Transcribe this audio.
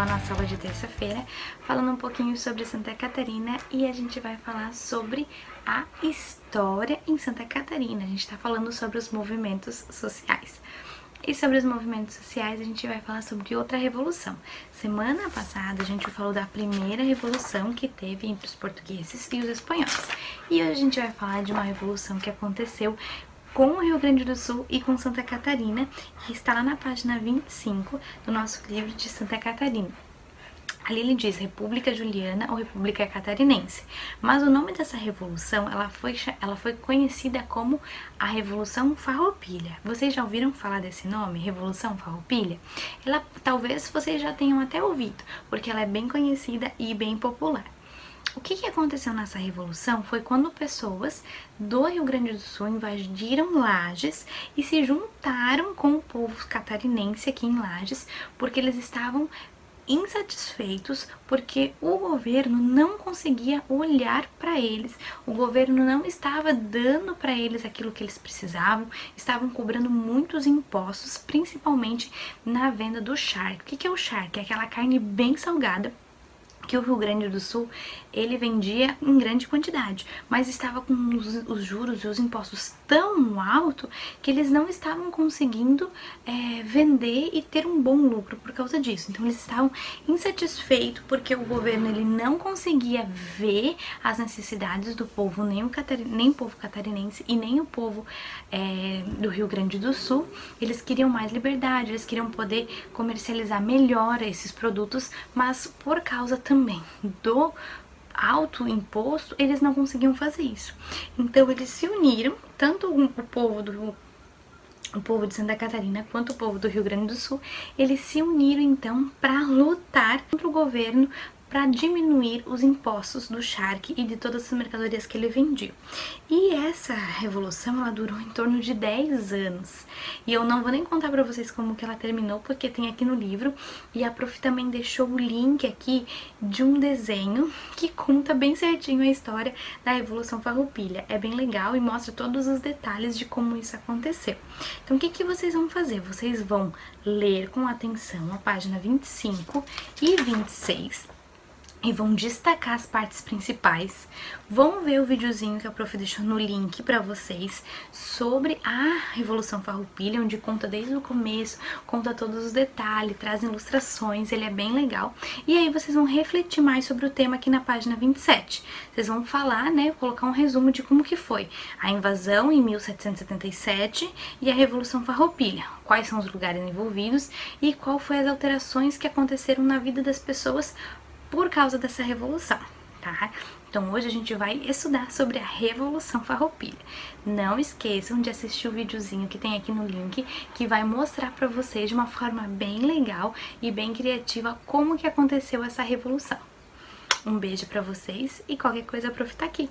a nossa aula de terça-feira, falando um pouquinho sobre Santa Catarina e a gente vai falar sobre a história em Santa Catarina. A gente está falando sobre os movimentos sociais. E sobre os movimentos sociais, a gente vai falar sobre outra revolução. Semana passada, a gente falou da primeira revolução que teve entre os portugueses e os espanhóis. E hoje a gente vai falar de uma revolução que aconteceu com o Rio Grande do Sul e com Santa Catarina, que está lá na página 25 do nosso livro de Santa Catarina. Ali ele diz República Juliana ou República Catarinense. Mas o nome dessa revolução, ela foi, ela foi conhecida como a Revolução Farroupilha. Vocês já ouviram falar desse nome, Revolução Farroupilha? Ela talvez vocês já tenham até ouvido, porque ela é bem conhecida e bem popular. O que, que aconteceu nessa revolução foi quando pessoas do Rio Grande do Sul invadiram Lages e se juntaram com o povo catarinense aqui em Lages, porque eles estavam insatisfeitos porque o governo não conseguia olhar para eles, o governo não estava dando para eles aquilo que eles precisavam, estavam cobrando muitos impostos, principalmente na venda do charque. O que é o charque? É aquela carne bem salgada que o Rio Grande do Sul ele vendia em grande quantidade, mas estava com os, os juros e os impostos tão alto que eles não estavam conseguindo é, vender e ter um bom lucro por causa disso. Então eles estavam insatisfeitos porque o governo ele não conseguia ver as necessidades do povo, nem o, nem o povo catarinense e nem o povo é, do Rio Grande do Sul. Eles queriam mais liberdade, eles queriam poder comercializar melhor esses produtos, mas por causa também também do alto imposto, eles não conseguiam fazer isso. Então eles se uniram, tanto o povo do o povo de Santa Catarina quanto o povo do Rio Grande do Sul, eles se uniram então para lutar contra o governo para diminuir os impostos do charque e de todas as mercadorias que ele vendia. E essa revolução ela durou em torno de 10 anos. E eu não vou nem contar para vocês como que ela terminou, porque tem aqui no livro e a prof também deixou o link aqui de um desenho que conta bem certinho a história da Revolução Farroupilha. É bem legal e mostra todos os detalhes de como isso aconteceu. Então o que que vocês vão fazer? Vocês vão ler com atenção a página 25 e 26 e vão destacar as partes principais. Vão ver o videozinho que a prof deixou no link para vocês sobre a Revolução Farroupilha, onde conta desde o começo, conta todos os detalhes, traz ilustrações, ele é bem legal. E aí vocês vão refletir mais sobre o tema aqui na página 27. Vocês vão falar, né, colocar um resumo de como que foi a invasão em 1777 e a Revolução Farroupilha. Quais são os lugares envolvidos e qual foi as alterações que aconteceram na vida das pessoas por causa dessa revolução, tá? Então hoje a gente vai estudar sobre a Revolução Farroupilha. Não esqueçam de assistir o videozinho que tem aqui no link, que vai mostrar para vocês de uma forma bem legal e bem criativa como que aconteceu essa revolução. Um beijo para vocês e qualquer coisa a tá aqui.